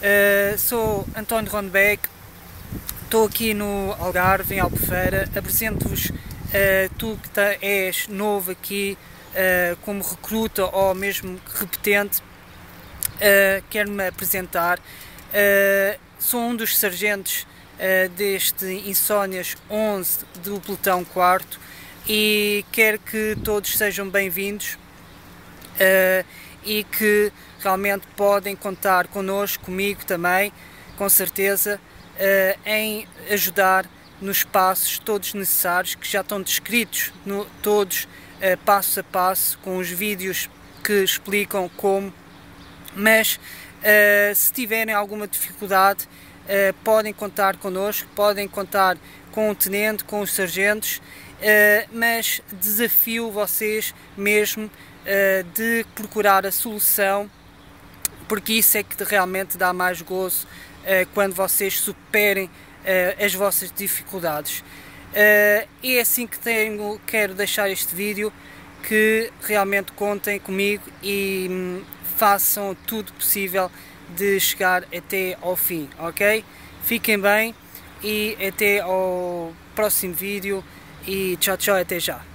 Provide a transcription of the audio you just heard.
Uh, sou António Ronbeck, estou aqui no Algarve, em Albufeira. Apresento-vos, uh, tu que tá, és novo aqui, uh, como recruta ou mesmo repetente, quero-me apresentar. sou um dos sargentos deste Insónias 11 do Pelotão 4 e quero que todos sejam bem-vindos e que realmente podem contar connosco, comigo também, com certeza, uh, em ajudar nos passos todos necessários que já estão descritos, no, todos uh, passo a passo, com os vídeos que explicam como. Mas uh, se tiverem alguma dificuldade, podem contar connosco, podem contar com o tenente, com os sargentos, mas desafio vocês mesmo de procurar a solução porque isso é que realmente dá mais gozo uh, quando vocês superem uh, as vossas dificuldades. Uh, é assim que tenho, quero deixar este vídeo, que realmente contem comigo e hum, façam tudo possível de chegar até ao fim, ok? Fiquem bem e até ao próximo vídeo e tchau tchau, até já.